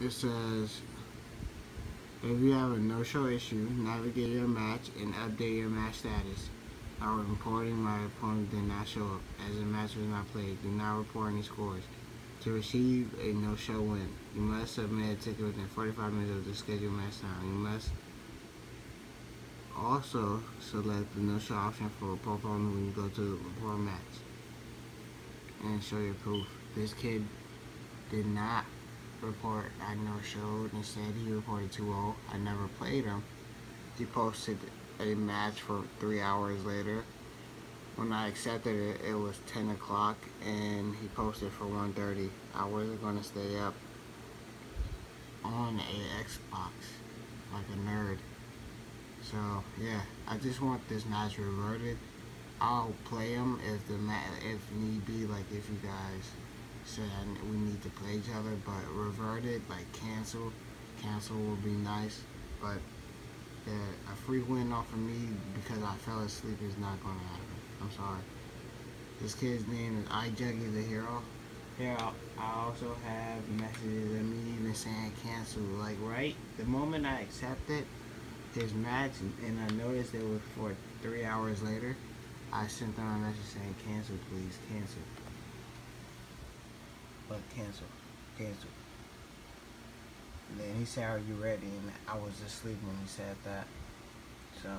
it says if you have a no-show issue, navigate your match and update your match status. Our reporting my opponent did not show up as the match was not played. Do not report any scores. To receive a no-show win, you must submit a ticket within 45 minutes of the scheduled match time. You must also select the no-show option for a opponent when you go to the report match and show your proof. This kid did not report I know showed. Instead, he reported 2-0. I never played him. He posted a match for three hours later. When I accepted it, it was 10 o'clock, and he posted for 1.30. I wasn't going to stay up on a Xbox like a nerd. So, yeah, I just want this match reverted. I'll play him if the ma if need be, like if you guys said we need to play each other, but reverted, like cancel, cancel would be nice. But yeah, a free win off of me because I fell asleep is not gonna happen. I'm sorry. This kid's name is iJuggy the Hero. Here, I also have messages of me even saying cancel. Like, right? The moment I accepted his match and I noticed it was for three hours later, I sent them a message saying cancel, please, cancel. But cancel, cancel. And then he said, are you ready? And I was asleep when he said that. So...